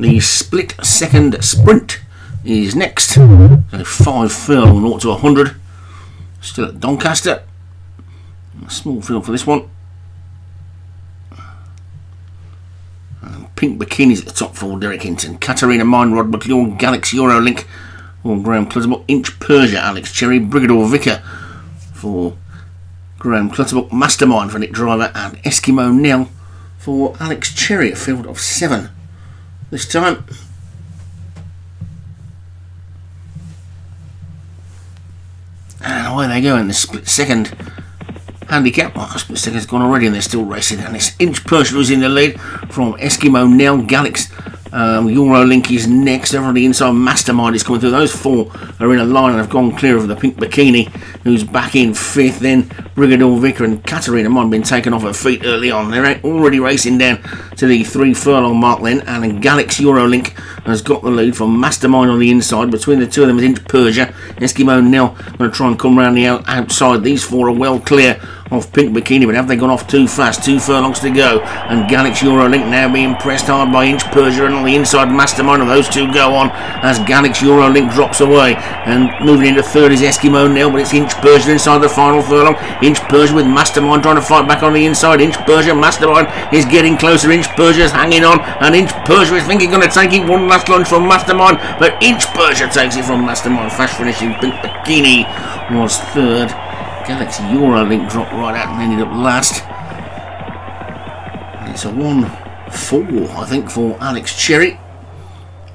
The split second sprint is next. So five furlong, 0 to 100. Still at Doncaster. A small field for this one. And Pink Bikinis at the top for Derek Hinton. Katarina Mine, Rod McLeod, Galaxy Eurolink. or Graham Clutterbuck. Inch Persia, Alex Cherry. Brigador Vicar for Graham Clutterbuck. Mastermind for Nick Driver. And Eskimo Nell for Alex Cherry. A field of seven this time. And away they go in the split second handicap. Well, split second's gone already and they're still racing. And it's Inch Persia who's in the lead from Eskimo Nell Galax. Um, Eurolink is next. The inside, Mastermind is coming through. Those four are in a line and have gone clear of the pink bikini, who's back in fifth. Then Brigador Vicar and Katarina Mon been taken off her feet early on. They're already racing down to the three furlong mark then. And Galax Eurolink has got the lead from Mastermind on the inside. Between the two of them is Inch Persia. Eskimo Nell going to try and come around the outside. These four are well clear of Pink Bikini, but have they gone off too fast? Two furlongs to go, and Galax Eurolink now being pressed hard by Inch Persia, and on the inside, Mastermind, and those two go on as Galax Eurolink drops away, and moving into third is Eskimo Nell, but it's Inch Persia inside the final furlong. Inch Persia with Mastermind trying to fight back on the inside. Inch Persia, Mastermind is getting closer. Inch Persia is hanging on, and Inch Persia is thinking going to take it one last lunge from Mastermind, but Inch Persia takes it from Mastermind. Fast finishing Pink Bikini was third. Galaxy Eurolink dropped right out and ended up last. And it's a 1-4, I think, for Alex Cherry.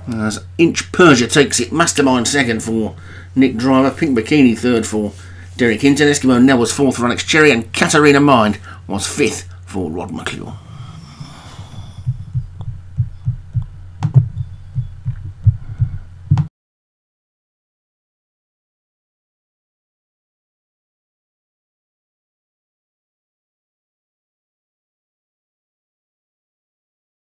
As Inch Persia takes it, Mastermind second for Nick Driver, Pink Bikini third for Derek Hinton, Eskimo Nell was fourth for Alex Cherry, and Katarina Mind was fifth for Rod McClure.